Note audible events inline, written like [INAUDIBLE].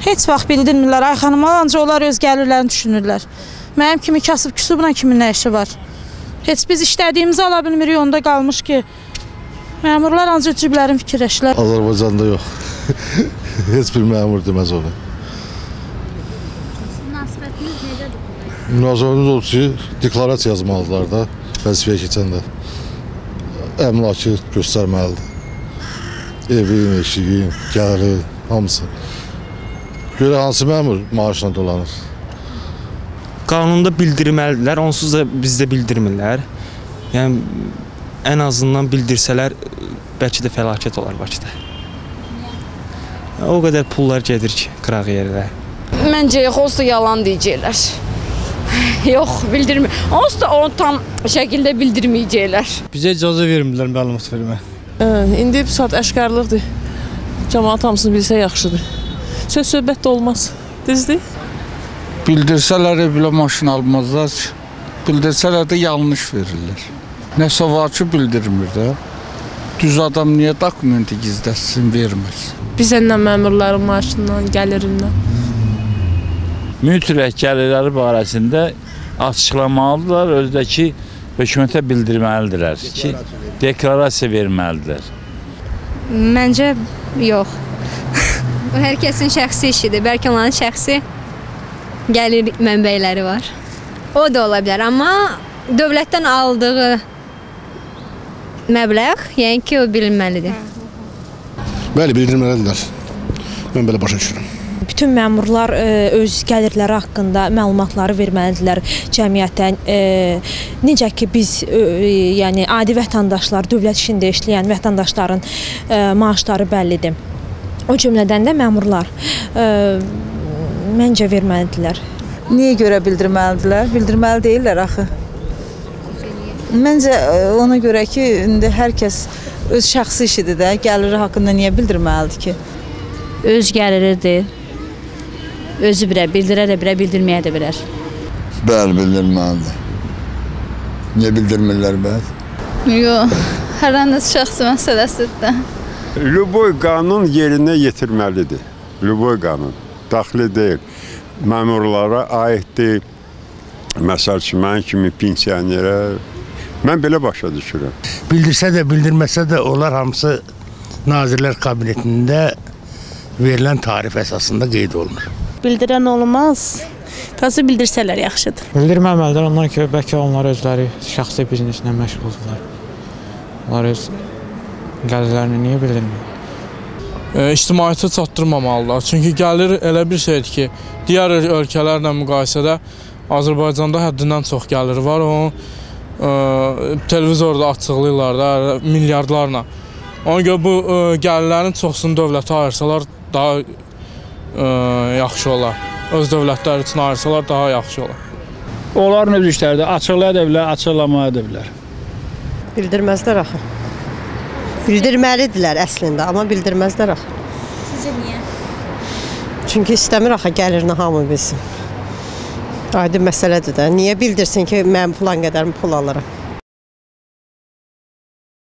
Heç vaxt bildirmirlər. Ay xanımlar ancaq onlar öz gəlirlərini düşünürlər. Mənim kimi kasıb küsubla kimin nə işi var? Heç biz işlədiyimizi ala bilmirik, onda qalmış ki, məmurlar ancaq ciblərin fikirləşirlər. Azərbaycanda yox. [LAUGHS] Heç bir məmur deməz onu. Münasibətiniz necədir? Münasibətimiz odur ki, deklarasiya yazmalıdırlar da vəzifəyə keçəndə. Əmlakı göstərməlidir. Evin, eşiyin, gəlir, hamısı. Görə hansı məmur maaşla dolanır? qanunda bildirməlidirlər, onsuz da bizdə bildirmirlər. Yəni ən azından bildirsələr bəlkə də fəlakət olar Bakıda. O qədər pullar gedir ki, qıraq yerlərə. Məncə yox, onsuz da yalan deyəcəklər. [LAUGHS] yox, bildirmir. Onsuz da onu tam şəkildə bildirməyəcəklər. Bizə icazə vermirlər məlumat verməyə. Hə, indi bu saat əşqarlıqdır. Cəmaət hamısını bilsə yaxşıdır. Söz söhbət də olmaz. Düzdür? Bildirsələr belə maşın almazlar ki. Bildirsələr də yanlış verirlər. Nəsə var ki, bildirmir də. Düz adam niyə dokumenti gizlətsin, verməz? Bizə nə məmurların maaşından, gəlirindən. mütləq gəlirləri barəsində açıqlamalıdırlar, özdəki hökumətə bildirməlidirlər ki, deklarasiya verməlidirlər. Məncə yox. Bu hər kəsin şəxsi işidir. Bəlkə onların şəxsi gəlir mənbələri var. O da ola bilər, amma dövlətdən aldığı məbləğ, yəni ki, o bilinməlidir. Bəli, bildirməlidirlər. Mən belə başa düşürəm. Bütün məmurlar ə, öz gəlirləri haqqında məlumatları verməlidirlər cəmiyyətə. Ə, necə ki biz ə, yəni adi vətəndaşlar, dövlət işində işləyən vətəndaşların ə, maaşları bəllidir. O cümlədən də məmurlar ə, məncə verməlidirlər. Niyə görə bildirməlidirlər? Bildirməli deyirlər axı. Məncə ə, ona görə ki, indi hər kəs öz şəxsi işidir də, gəliri haqqında niyə bildirməlidir ki? Öz gəliridir. Özü birə, bildirə də birə, bildirməyə də bilər. Bəli, bildirməlidir. Niyə bildirmirlər bəs? Yox, hər hansı şəxsi məsələsidir də. Lüboy qanun yerinə yetirməlidir. Lüboy qanun. Daxili deyil. Məmurlara aiddir. Məsəl üçün, mən kimi pensionerə mən belə başa düşürəm. Bildirsə də, bildirməsə də onlar hamısı Nazirlər Kabinetində verilən tarif əsasında qeyd olunur. Bildirən olmaz. Təzə bildirsələr yaxşıdır. Bildirməməlidir ondan ki, bəlkə onlar özləri şəxsi bizneslə məşğuldurlar. Onlar öz gəlirlərini niyə bildirmir? E, ictimaiyyətə çatdırmamalılar. Çünki gəlir elə bir şeydir ki, digər ölkələrlə müqayisədə Azərbaycanda həddindən çox gəliri var. Onu ə, televizorda açıqlayırlar da milyardlarla. Ona görə bu ə, gəlirlərin çoxsunu dövlətə ayırsalar daha ə, yaxşı olar. Öz dövlətləri üçün ayırsalar daha yaxşı olar. Onların öz işləridir. Açıqlaya da bilər, açıqlamaya da bilər. Bildirməzlər axı. Bildirməlidirlər əslində, amma bildirməzlər axı. Sizcə niyə? Çünki istəmir axı gəlirini hamı bilsin. Aydın məsələdir də. Niyə bildirsin ki, mən filan qədər pul alıram?